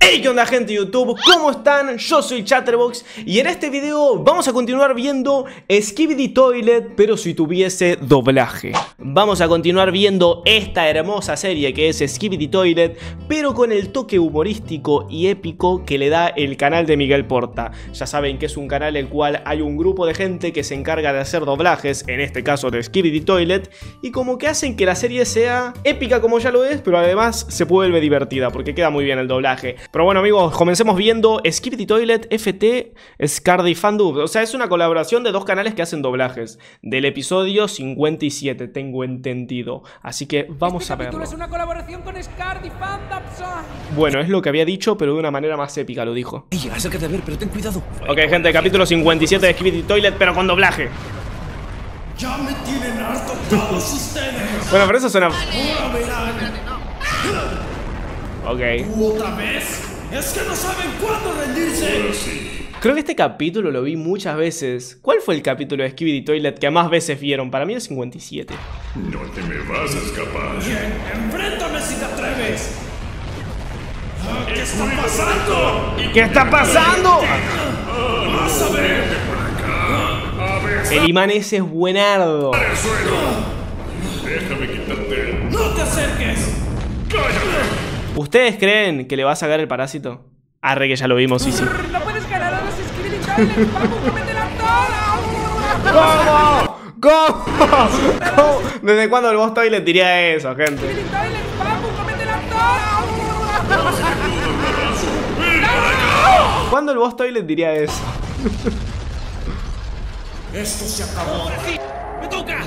Hey, ¿qué onda gente de YouTube? ¿Cómo están? Yo soy Chatterbox y en este video vamos a continuar viendo Skibidi Toilet, pero si tuviese doblaje. Vamos a continuar viendo esta hermosa serie que es Skibidi Toilet, pero con el toque humorístico y épico que le da el canal de Miguel Porta. Ya saben que es un canal en el cual hay un grupo de gente que se encarga de hacer doblajes, en este caso de Skibidi Toilet, y como que hacen que la serie sea épica como ya lo es, pero además se vuelve divertida porque queda muy bien el doblaje. Pero bueno amigos, comencemos viendo Skibidi Toilet FT Scardy Fandub. O sea, es una colaboración de dos canales que hacen doblajes. Del episodio 57, tengo entendido. Así que vamos este a verlo. es una colaboración con. Bueno, es lo que había dicho, pero de una manera más épica lo dijo. Ey, acércate a ver, pero ten cuidado. Ok, gente, capítulo 57 de Skibidi Toilet, pero con doblaje. Ya me tienen harto todos ustedes. Bueno, pero eso suena... Ahora verán. Ok. ¿Otra vez? ¿Es que no saben cuándo rendirse? Creo que este capítulo lo vi muchas veces. ¿Cuál fue el capítulo de Skibidi Toilet que más veces vieron? Para mí el 57. No te me vas a escapar. Bien, enfréntame si te atreves. Ah, ¿Qué está pasando? ¿Qué está pasando? Vas a ver. A ver, El imán ese es buenardo. Déjame quitarte. No te acerques. ¡Cállate! ¿Ustedes creen que le va a sacar el parásito? Arre que ya lo vimos, sí, sí. No puedes ganar a los Skibidi Toilets. Vamos, cómetela toda. ¿Cómo? ¿Cómo? ¿Cómo? ¿Desde cuándo el boss toilet diría eso, gente? Vamos. ¿Cuándo el boss toilet diría eso? Esto se acabó. ¡Me toca!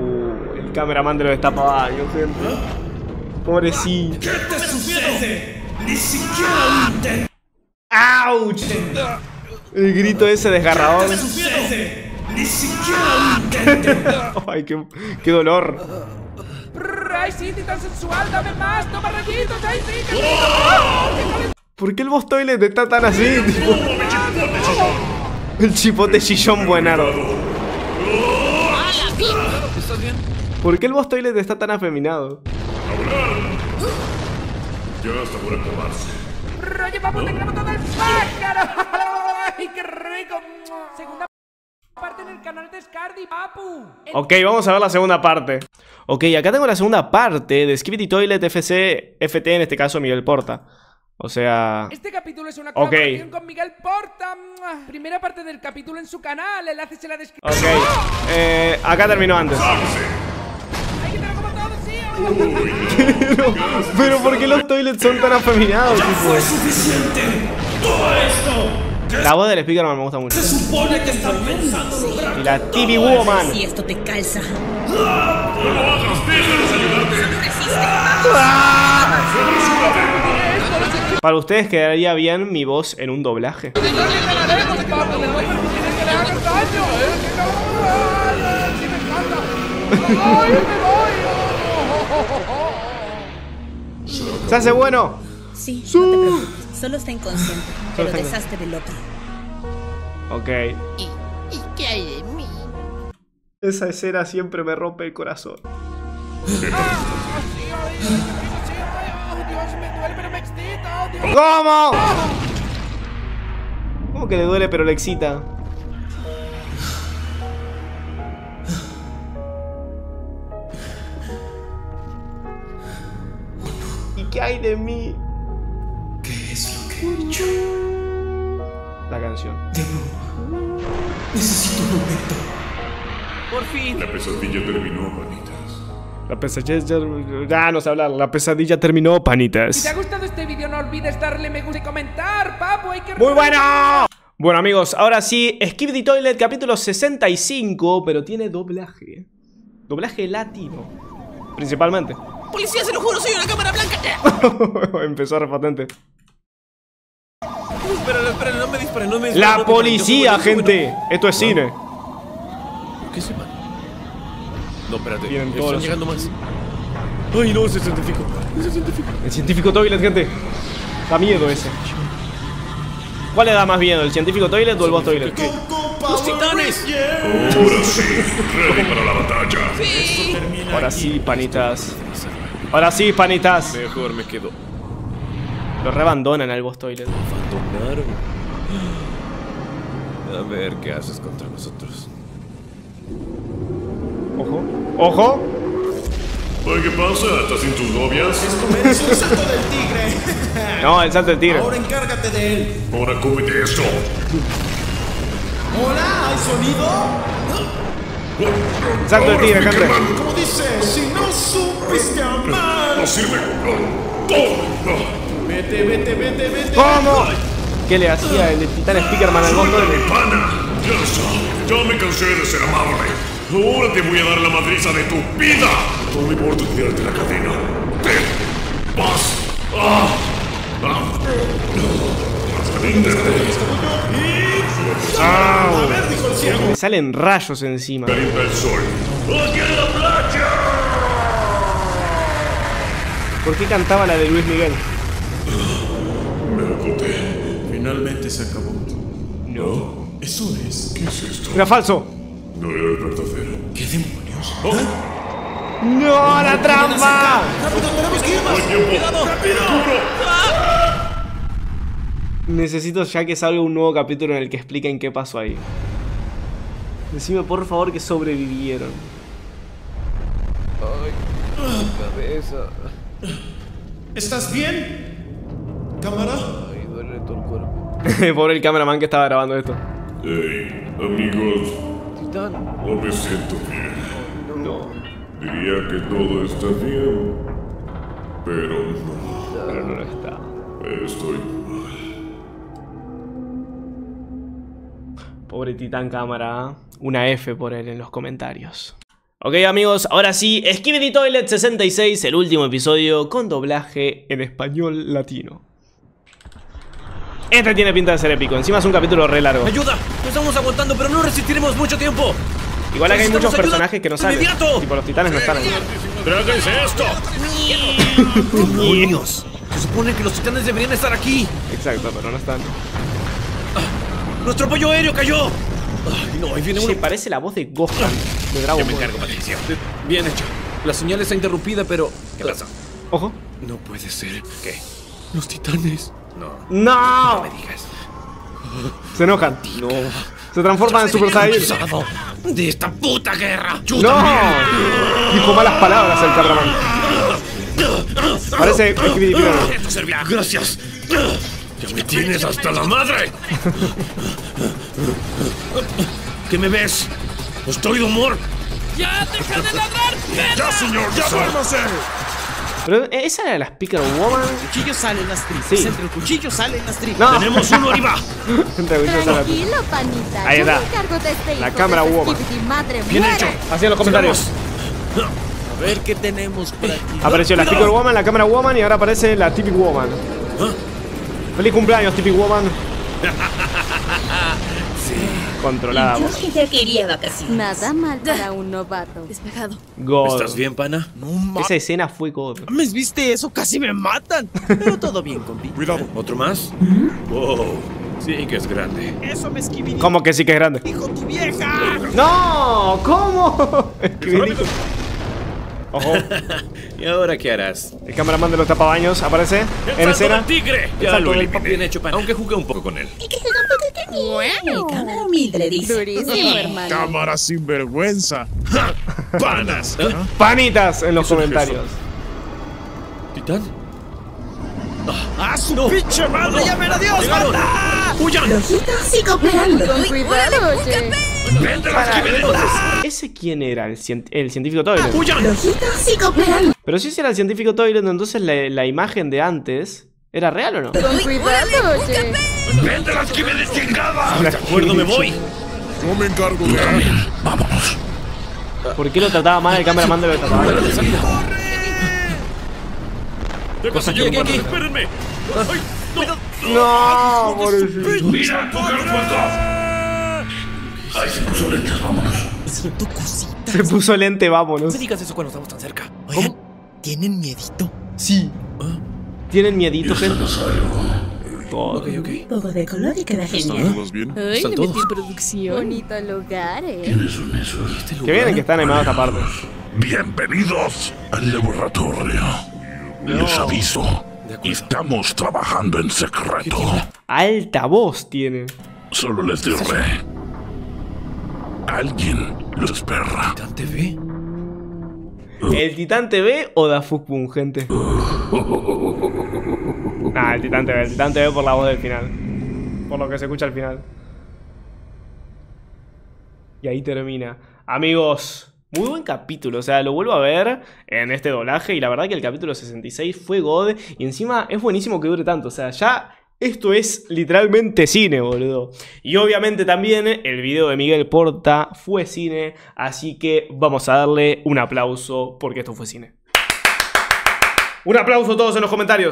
Uh, el cameraman de los destapabaños, gente. Pobrecito. ¿Qué te sucede? Ni siquiera. ¡Auch! El grito ese desgarrador. ¿Qué te sucede? Ni siquiera. Ay, qué, qué dolor. ¡Ay, sí, tan sensual! ¡Dame más! ¡Toma rayitos! ¡Ay, sí! ¡Qué lindo! ¿Por qué el boss toilet está tan así? Tipo, el chipote chillón buenardo. ¿Por qué el boss toilet está tan afeminado? Ya está por acabarse. Brrr, ¡Oye, papu, te todo el pájaro! ¡Ay, qué rico! Segunda parte en el canal de Scardy, papu. Ok, vamos a ver la segunda parte. Ok, acá tengo la segunda parte de Skibidi Toilet FC FT, en este caso Miguel Porta. O sea... Este capítulo es una Ok. colaboración con Miguel Porta. Primera parte del capítulo en su canal. Enlaces en la descripción. Ok, eh, acá terminó antes. Pero, pero ¿por qué los toilets son tan afeminados? Ya tipo? fue suficiente. Todo esto. La voz del Speakerman me gusta mucho. Se supone que están pensando lograr. Y la TV Woman. Si esto te calza. ¡No lo hagas! ¡Déjales ayudarte! Para ustedes quedaría bien mi voz en un doblaje. ¡No le ¿Se hace bueno? Sí, no te preocupes. Solo está inconsciente. Pero está deshazte del otro. Ok. ¿Y, ¿Y qué hay de mí? Esa escena siempre me rompe el corazón. ¿Cómo? ¿Cómo que le duele pero le excita? ¿Y qué hay de mí? ¿Qué es lo que he hecho? La canción. Debo. Necesito un momento. Por fin. La pesadilla terminó, panitas. La pesadilla ya... Ya no sé hablar. La pesadilla terminó, Si panitas. te ha gustado este vídeo, no olvides darle me gusta y comentar, papu. Hay que ¡Muy bueno! Bueno amigos, ahora sí, Skibidi Toilet capítulo 65, pero tiene doblaje. Doblaje latino. Principalmente. Policía, se lo juro, soy una cámara blanca. Empezó repatente. Espera, espera, no me disparen, no me disparen. La no policía, gente. Esto es cine. ¿Qué se va? No, espérate. Vienen Están todos llegando más. Ay, no, ese científico. Ese científico. El científico Toilet, gente. Da miedo ese. ¿Cuál le da más miedo, el científico Toilet o el boss Toilet? ¡Los titanes! Ahora sí, ready para la batalla. Ahora sí, panitas. Ahora sí, panitas. Mejor me quedo. Lo reabandonan al boss toilet. Abandonaron. A ver qué haces contra nosotros. Ojo. ¡Ojo! Oye, ¿qué pasa? ¿Estás sin tus novias? ¡Es un salto del tigre! No, el salto del tigre. Ahora encárgate de él. Ahora cómete esto. ¿Hola? ¿Hay sonido? Salto del tigre. Pickerman, Como dice, si no supiste amar. No sirve. Toma. Vete, vete, vete, vete. ¿Cómo? ¿Qué le hacía el titán Speakerman al Suelta mi pana. Ya sabes, ya me cansé de ser amable. Ahora te voy a dar la madriza de tu vida. No me importa tirarte la cadena. Ten. Vas. Ah. Ah. Salen rayos encima. Calienta el sol. ¡Aquí en la playa! ¿Por qué cantaba la de Luis Miguel? Me agoté. Finalmente se acabó. No. Eso es. ¿Qué es esto? Era falso. No era el verdadero. ¿Qué demonios? ¡No, la trampa! ¡Rápido, tenemos que ir más! ¡Hay tiempo! Necesito ya que salga un nuevo capítulo en el que expliquen qué pasó ahí. Decime por favor que sobrevivieron. Cabeza. ¿Estás bien? ¿Cámara? Ay, duele todo el cuerpo. Pobre el cameraman que estaba grabando esto. Hey, amigos, Titán. no me siento bien. No. Diría que todo está bien, pero no. Pero no lo está. Estoy mal. Pobre Titán Cámara. Una F por él en los comentarios. Ok amigos, ahora sí, Skibidi Toilet 66, el último episodio con doblaje en español latino. Este tiene pinta de ser épico, encima es un capítulo re largo. ¡Ayuda! Estamos aguantando, pero no resistiremos mucho tiempo. Igual acá hay muchos personajes que no salen. ¡Inmediato! Tipo los titanes no están. ¡Tráguense esto! ¡Demonios! Se supone que los titanes deberían estar aquí. Exacto, pero no están. ¡Nuestro apoyo aéreo cayó! Ay, no, ahí viene uno. parece la voz de Gohan de Dragon Ball. Patricia. Bien hecho. La señal está interrumpida, pero. ¿Qué pasa? Ojo. No puede ser. ¿Qué? Los titanes. No. ¡No! me digas. Se enojan. No. Se transforman en Super Saiyan. De esta puta guerra. ¡No! Dijo malas palabras el cameraman. Parece. Gracias. Ya me tienes hasta la madre. ¿Qué me ves? Estoy de humor. ¡Ya deja de ladrar! ¡Ya, señor! ¡Ya duérmase! Pero eh, esa era la Speaker Woman. Cuchillo salen las tripas. Sí. Entre el cuchillo salen las tripas. No. Tenemos uno arriba. Tranquilo, panita. Ahí Yo me está. de este La cámara de woman. Madre Bien muere. hecho. Así en los comentarios. A ver qué tenemos por aquí. Apareció la Speaker Woman, la cámara Woman y ahora aparece la Typic Woman. Feliz cumpleaños, Typic Woman. Controlada Yo que ya quería vacaciones. Nada mal para un novato. Despejado. God. ¿Estás bien, pana? No mames. Esa escena fue God. ¿Viste eso? Casi me matan. Pero todo bien, compi. Cuidado. ¿Otro más? Wow. Sí que es grande. Eso me esquiví. ¿Cómo que sí que es grande? Dijo tu vieja. ¡No! ¿Cómo? Ojo, ¿Y ahora qué harás? el cameraman de los tapabaños aparece en escena. tigre! El Ya lo. Bien hecho, pana. Aunque jugué un poco con él. El cámara humilde dice. Durísimo, hermano. Cámara sinvergüenza. ¡Panas! Panitas en los comentarios. ¿Titán? ¡Ah, su pinche madre! ¡Llamen a Dios! ¡Llegaron! ¡Huyan! Sigo operando. Con cuidado, oye. ¿Ese quién era? ¿El, cien- el científico Toilet? ¡Huyan! Ojito, sigo. Pero si ese era el científico Toilet, entonces la, la imagen de antes ¿era real o no? Cuidado, oye. ¡Vente las que vienen chingadas! De acuerdo, me voy. Yo me encargo de él. ¿Por qué lo trataba mal el cameraman de lo trataba mal? Cosa Aquí, aquí. Espérenme. Ay, no. No. ¡Mira! ¡Ay, se puso lentes, vámonos! Siento cositas. Se puso lente, No vámonos. me digas eso cuando estamos tan cerca. Oigan, ¿tienen miedito? Sí. ¿Tienen miedito, gente? Todo. Ok, ok. Un poco de color y queda genial. ¿Todos bien? Ay, Están todos. metí producción. Bonito lugar, eh. ¿Quiénes son esos? Que vienen que está animado esta parte. Bienvenidos al laboratorio. Les aviso, Estamos trabajando en secreto. Alta voz tiene. Solo les diré. Alguien los espera. ¿Titán TV? ¿El Titán TV o Da Fuck Boom, gente? Nah, el Titán TV, el Titán TV por la voz del final. Por lo que se escucha al final. Y ahí termina. Amigos, muy buen capítulo. O sea, lo vuelvo a ver en este doblaje. Y la verdad que el capítulo 66 fue God. Y encima es buenísimo que dure tanto. O sea, ya esto es literalmente cine, boludo. Y obviamente también el video de Miguel Porta fue cine. Así que vamos a darle un aplauso porque esto fue cine. Un aplauso a todos en los comentarios.